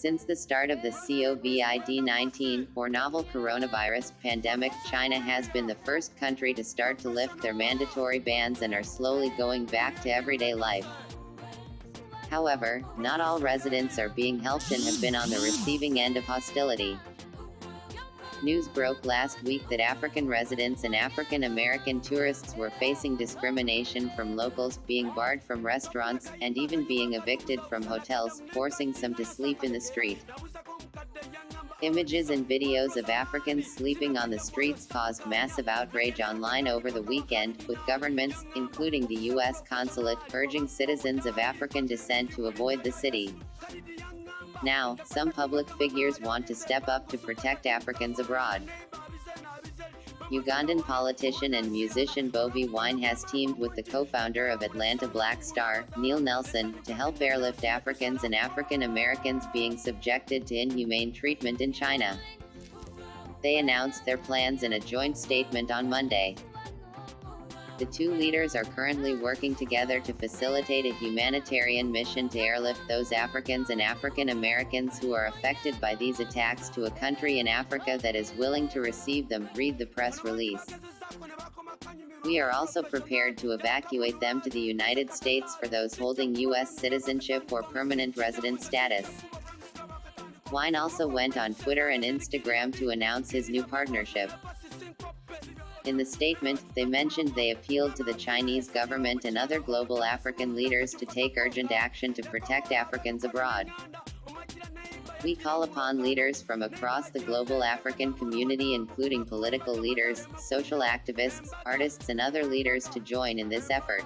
Since the start of the COVID-19, or novel coronavirus, pandemic, China has been the first country to start to lift their mandatory bans and are slowly going back to everyday life. However, not all residents are being helped and have been on the receiving end of hostility. News broke last week that African residents and African American tourists were facing discrimination from locals, being barred from restaurants, and even being evicted from hotels, forcing some to sleep in the street. Images and videos of Africans sleeping on the streets caused massive outrage online over the weekend, with governments, including the U.S. consulate, urging citizens of African descent to avoid the city. Now, some public figures want to step up to protect Africans abroad. Ugandan politician and musician Bobi Wine has teamed with the co-founder of Atlanta Black Star, Neil Nelson, to help airlift Africans and African Americans being subjected to inhumane treatment in China. They announced their plans in a joint statement on Monday. The two leaders are currently working together to facilitate a humanitarian mission to airlift those Africans and African Americans who are affected by these attacks to a country in Africa that is willing to receive them, read the press release. We are also prepared to evacuate them to the United States for those holding U.S. citizenship or permanent resident status. Wine also went on Twitter and Instagram to announce his new partnership. In the statement, they mentioned they appealed to the Chinese government and other global African leaders to take urgent action to protect Africans abroad. We call upon leaders from across the global African community including political leaders, social activists, artists and other leaders to join in this effort.